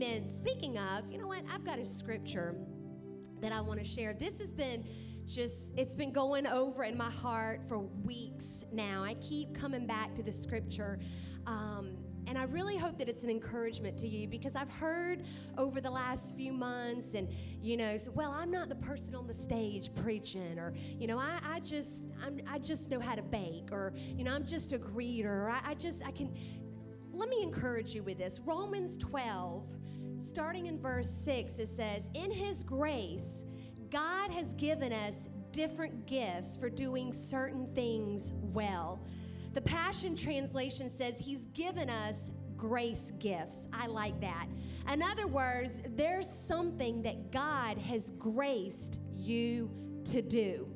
Amen. Speaking of, you know what? I've got a scripture that I want to share. This has been just, it's been going over in my heart for weeks now. I keep coming back to the scripture. Um, and I really hope that it's an encouragement to you because I've heard over the last few months, and you know, so, well, I'm not the person on the stage preaching, or you know, I, I just, I'm, I just know how to bake, or you know, I'm just a greeter, or I, I just, I can. Let me encourage you with this. Romans 12, starting in verse 6, it says, In His grace, God has given us different gifts for doing certain things well. The Passion Translation says He's given us grace gifts. I like that. In other words, there's something that God has graced you to do.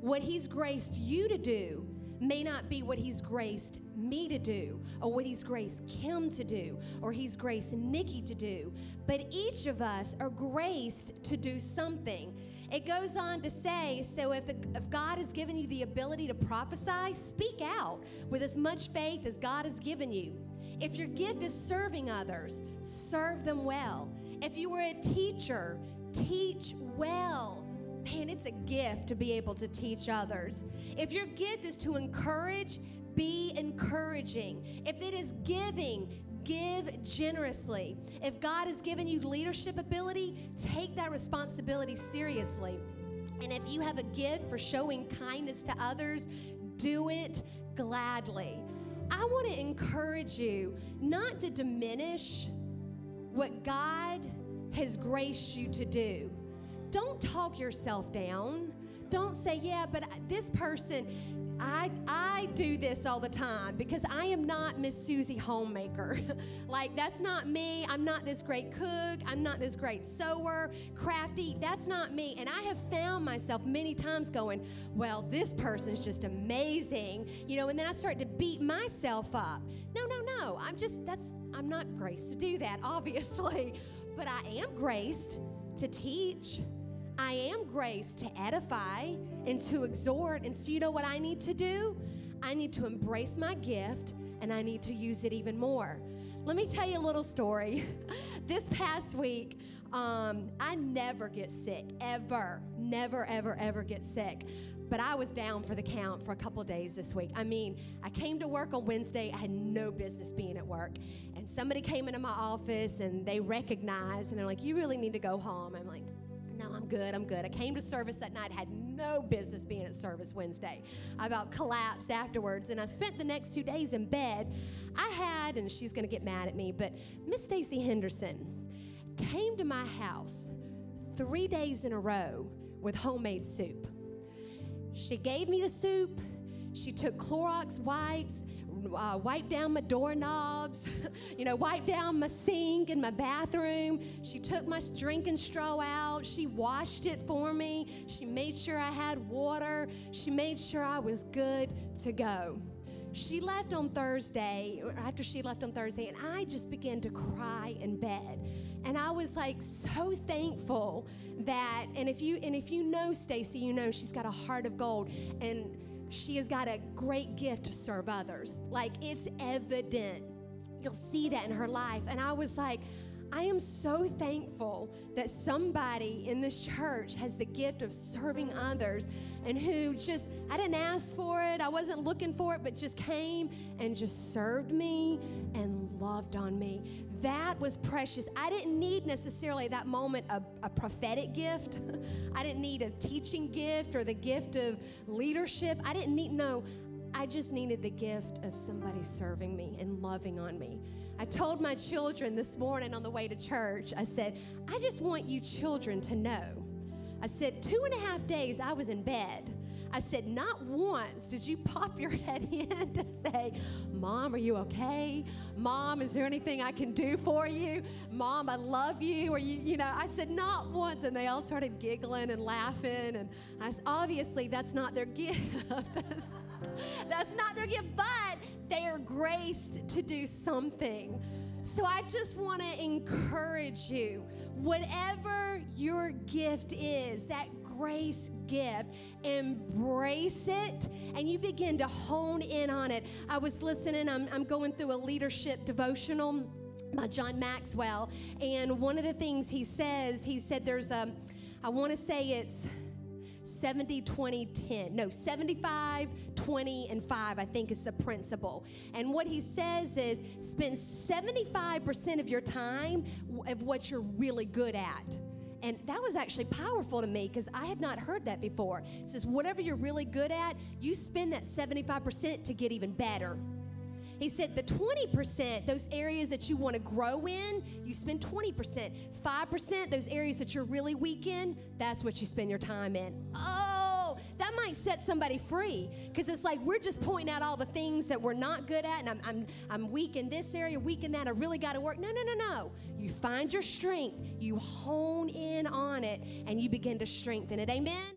What He's graced you to do may not be what He's graced me to do, or what He's graced Kim to do, or He's graced Nikki to do. But each of us are graced to do something. It goes on to say so if, the, if God has given you the ability to prophesy, speak out with as much faith as God has given you. If your gift is serving others, serve them well. If you were a teacher, teach well. Man, it's a gift to be able to teach others. If your gift is to encourage, be encouraging. If it is giving, give generously. If God has given you leadership ability, take that responsibility seriously. And if you have a gift for showing kindness to others, do it gladly. I want to encourage you not to diminish what God has graced you to do. Don't talk yourself down. Don't say, yeah, but this person, I, I do this all the time because I am not Miss Susie Homemaker. like, that's not me. I'm not this great cook. I'm not this great sewer, crafty. That's not me. And I have found myself many times going, well, this person's just amazing, you know, and then I start to beat myself up. No, no, no. I'm just, that's, I'm not graced to do that, obviously, but I am graced to teach. I am graced to edify and to exhort. And so, you know what I need to do? I need to embrace my gift and I need to use it even more. Let me tell you a little story. this past week, um, I never get sick, ever, never, ever, ever get sick. But I was down for the count for a couple days this week. I mean, I came to work on Wednesday. I had no business being at work. And somebody came into my office and they recognized and they're like, You really need to go home. I'm like, no, I'm good. I'm good. I came to service that night, had no business being at service Wednesday. I about collapsed afterwards, and I spent the next two days in bed. I had, and she's going to get mad at me, but Miss Stacy Henderson came to my house three days in a row with homemade soup. She gave me the soup. She took Clorox wipes uh, wipe down my doorknobs, you know, wiped down my sink in my bathroom. She took my drinking straw out. She washed it for me. She made sure I had water. She made sure I was good to go. She left on Thursday, after she left on Thursday, and I just began to cry in bed. And I was like so thankful that, and if you and if you know Stacy, you know she's got a heart of gold. And she has got a great gift to serve others. Like it's evident. You'll see that in her life. And I was like, I am so thankful that somebody in this church has the gift of serving others and who just, I didn't ask for it, I wasn't looking for it, but just came and just served me and loved on me. That was precious. I didn't need necessarily that moment a, a prophetic gift, I didn't need a teaching gift or the gift of leadership. I didn't need, no, I just needed the gift of somebody serving me and loving on me. I told my children this morning on the way to church, I said, I just want you children to know. I said, two and a half days I was in bed. I said, not once did you pop your head in to say, Mom, are you okay? Mom, is there anything I can do for you? Mom, I love you. Or you, you know, I said, not once. And they all started giggling and laughing. And I obviously, that's not their gift. That's not their gift, but they are graced to do something. So I just want to encourage you, whatever your gift is, that grace gift, embrace it, and you begin to hone in on it. I was listening, I'm, I'm going through a leadership devotional by John Maxwell. And one of the things he says, he said there's a, I want to say it's 70, 20, 10. No, 75, 20, and 5, I think is the principle. And what he says is spend 75% of your time of what you're really good at. And that was actually powerful to me because I had not heard that before. It says, whatever you're really good at, you spend that 75% to get even better. He said the 20%, those areas that you want to grow in, you spend 20%. 5%, those areas that you're really weak in, that's what you spend your time in. Oh, that might set somebody free because it's like we're just pointing out all the things that we're not good at and I'm, I'm, I'm weak in this area, weak in that, I really got to work. No, no, no, no. You find your strength, you hone in on it, and you begin to strengthen it. Amen?